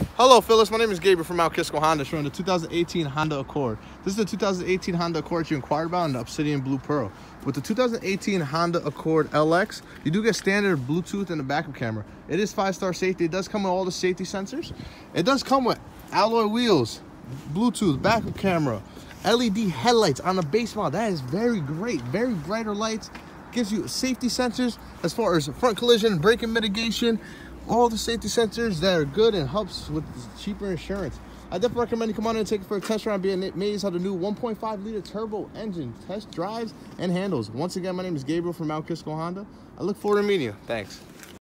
Hello, Phyllis. My name is Gabriel from Mount Kisco Honda, showing the 2018 Honda Accord. This is the 2018 Honda Accord you inquired about in the Obsidian Blue Pearl. With the 2018 Honda Accord LX, you do get standard Bluetooth and a backup camera. It is five-star safety. It does come with all the safety sensors. It does come with alloy wheels, Bluetooth, backup camera, LED headlights on the base model. That is very great. Very brighter lights. Gives you safety sensors as far as front collision, braking mitigation, all the safety sensors that are good and helps with cheaper insurance. I definitely recommend you come on and take it for a test ride being amazed how the new 1.5 liter turbo engine test drives and handles. Once again, my name is Gabriel from Mount Kisco Honda. I look forward to meeting you. Thanks.